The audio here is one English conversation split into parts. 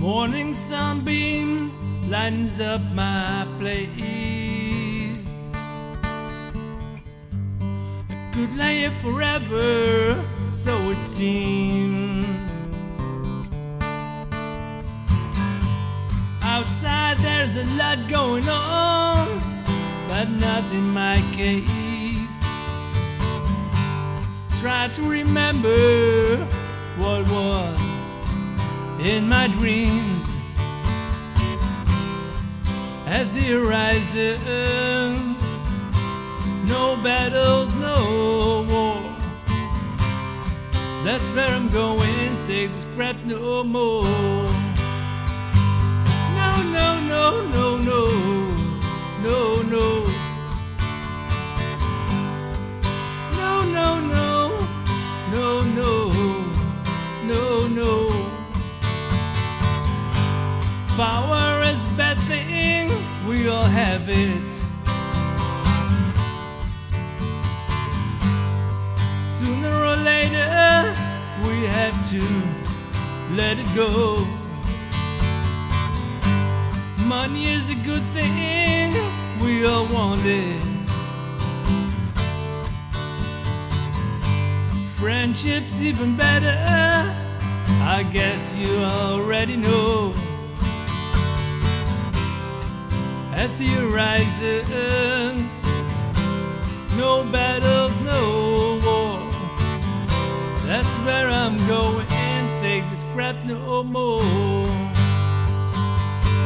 Morning sunbeams lightens up my place. I could lay here forever, so it seems. Outside there's a lot going on, but not in my case. Try to remember what was in my dreams at the horizon. No battles, no war. That's where I'm going. Take this crap no more. No, no, no, no, no, no, Power is bad thing, we all have it. Sooner or later, we have to let it go. Money is a good thing, we all want it. Friendship's even better, I guess you already know. At the horizon, no battles, no war. That's where I'm going, take this crap no more.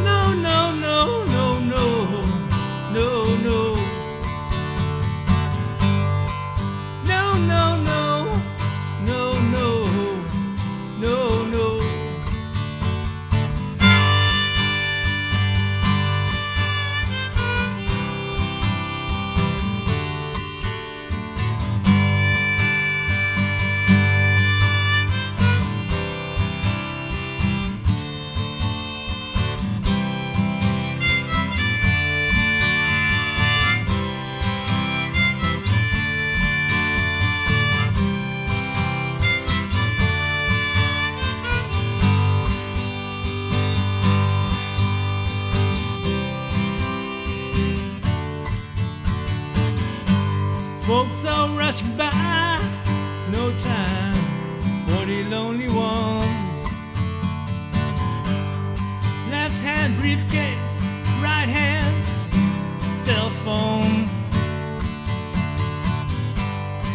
No, no, no, no, no, no, no. No, no, no, Folks are rushing by, no time for the lonely ones. Left hand briefcase, right hand cell phone.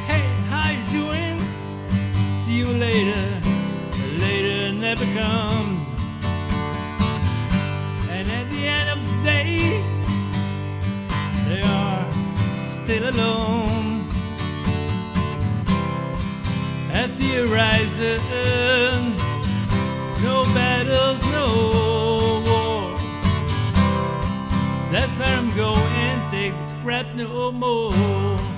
Hey, how you doing? See you later. Later never comes. And at the end of the day, they are still alone horizon. No battles, no war. That's where I'm going. Take the scrap no more.